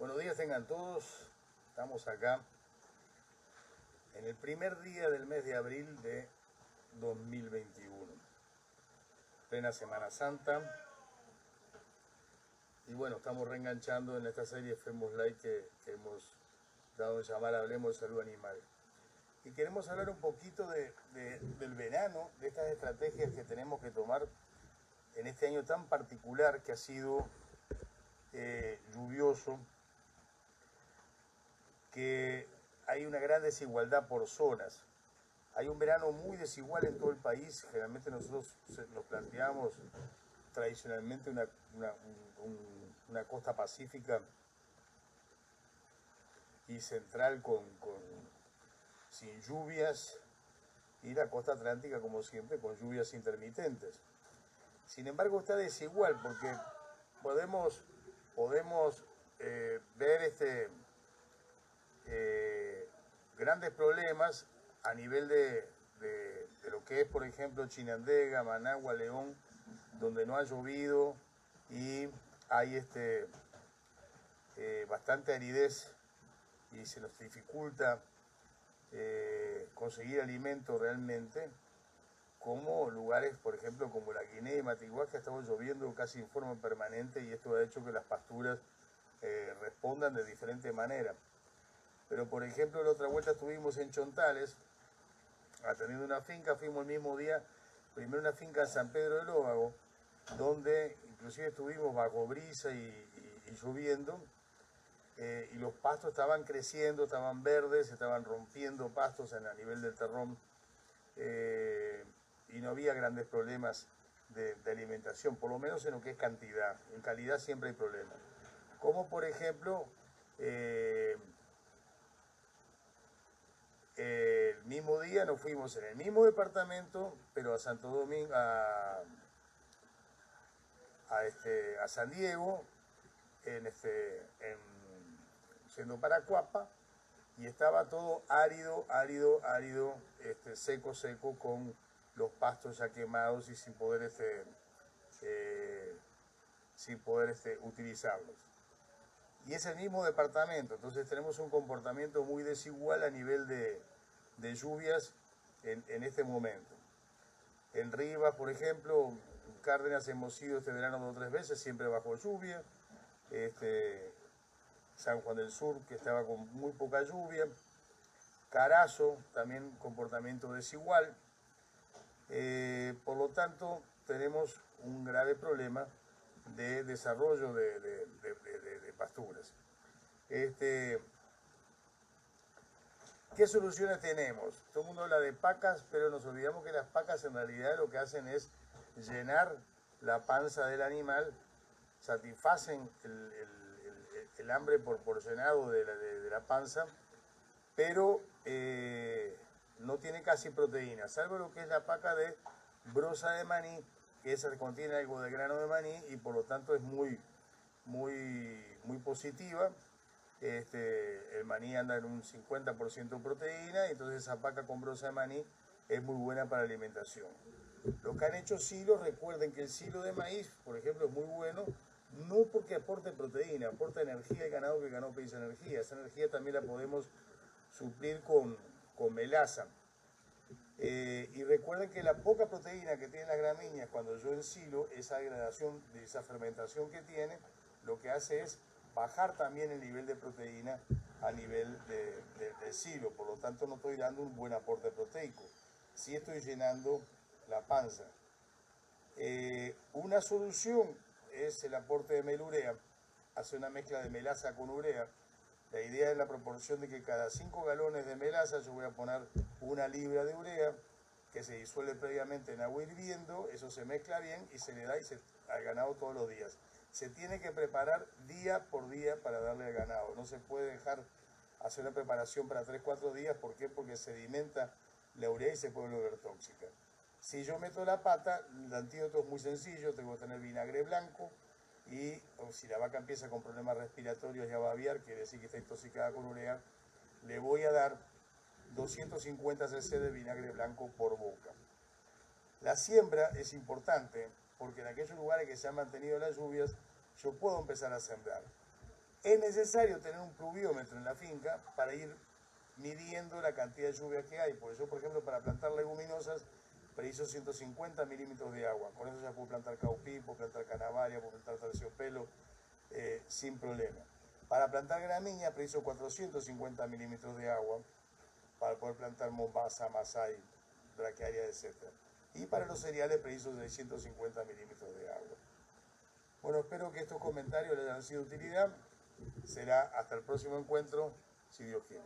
Buenos días tengan todos. Estamos acá en el primer día del mes de abril de 2021. Plena Semana Santa. Y bueno, estamos reenganchando en esta serie Femos Light que, hemos dado a llamar Hablemos de Salud Animal. Y queremos hablar un poquito de, del verano, de estas estrategias que tenemos que tomar en este año tan particular que ha sido eh, lluvioso, que hay una gran desigualdad por zonas. Hay un verano muy desigual en todo el país. Generalmente nosotros nos planteamos tradicionalmente una, una, un, una costa pacífica y central con, con, sin lluvias y la costa atlántica como siempre con lluvias intermitentes. Sin embargo está desigual porque podemos, podemos eh, ver este, eh, grandes problemas a nivel de, lo que es, por ejemplo, Chinandega, Managua, León, donde no ha llovido y hay este, eh, bastante aridez y se nos dificulta eh, conseguir alimento realmente, como lugares, por ejemplo, como la Guinea y Matiguá, que ha estado lloviendo casi en forma permanente y esto ha hecho que las pasturas respondan de diferente manera. Pero por ejemplo, la otra vuelta estuvimos en Chontales, atendiendo una finca, fuimos el mismo día, primero una finca en San Pedro del Óvago, donde inclusive estuvimos bajo brisa y, y, y lloviendo, eh, y los pastos estaban creciendo, estaban verdes, estaban rompiendo pastos en, a nivel del terrón, eh, y no había grandes problemas de, alimentación, por lo menos en lo que es cantidad. En calidad siempre hay problemas. Como por ejemplo, eh, el mismo día nos fuimos en el mismo departamento, pero a Santo Domingo, a, este, San Diego, en este, en, para Cuapa, y estaba todo árido, árido, árido, este, seco, seco, con los pastos ya quemados y sin poder, este, eh, sin poder este, utilizarlos. Y es el mismo departamento, entonces tenemos un comportamiento muy desigual a nivel de, de lluvias en, este momento. En Rivas, por ejemplo, en Cárdenas hemos ido este verano dos o tres veces, siempre bajo lluvia. Este, San Juan del Sur, que estaba con muy poca lluvia. Carazo, también comportamiento desigual. Eh, por lo tanto, tenemos un grave problema de desarrollo de, de, de, de pasturas. Este, ¿Qué soluciones tenemos? Todo el mundo habla de pacas, pero nos olvidamos que las pacas en realidad lo que hacen es llenar la panza del animal, satisfacen el, el, el, hambre proporcionado de la, de, de la panza, pero eh, no tiene casi proteína, salvo lo que es la paca de brosa de maní, que esa contiene algo de grano de maní y por lo tanto es muy, muy, muy positiva. Este, el maní anda en un 50% proteína, entonces esa paca con brosa de maní es muy buena para alimentación. Los que han hecho silos, recuerden que el silo de maíz, por ejemplo, es muy bueno, no porque aporte proteína, aporta energía al ganado, que el ganado energía. Esa energía también la podemos suplir con, con melaza. Eh, y recuerden que la poca proteína que tienen las gramíneas cuando yo ensilo, esa degradación, esa fermentación que tiene, lo que hace es bajar también el nivel de proteína a nivel de, de, de silo. Por lo tanto, no estoy dando un buen aporte proteico. Sí estoy llenando la panza. Eh, una solución es el aporte de melurea, hacer una mezcla de melaza con urea. La idea es la proporción de que cada 5 galones de melaza yo voy a poner una libra de urea que se disuelve previamente en agua hirviendo, eso se mezcla bien y se le da y se, al ganado todos los días. Se tiene que preparar día por día para darle al ganado, no se puede dejar hacer una preparación para 3-4 días, ¿por qué? Porque sedimenta la urea y se puede volver tóxica. Si yo meto la pata, el antídoto es muy sencillo, tengo que tener vinagre blanco y o si la vaca empieza con problemas respiratorios y a babiar, quiere decir que está intoxicada con urea, le voy a dar 250 cc de vinagre blanco por boca. La siembra es importante porque en aquellos lugares que se han mantenido las lluvias, yo puedo empezar a sembrar. Es necesario tener un pluviómetro en la finca para ir midiendo la cantidad de lluvia que hay. Por eso, por ejemplo, para plantar leguminosas, preciso 150 milímetros de agua. Con eso ya puedo plantar caupí, puedo plantar canavaria, puedo plantar terciopelo, eh, sin problema. Para plantar gramínea, preciso 450 milímetros de agua para poder plantar mombasa, masai, braquiaria, etc. Y para los cereales, preciso 650 milímetros de agua. Bueno, espero que estos comentarios les hayan sido de utilidad. Será hasta el próximo encuentro, si Dios quiere.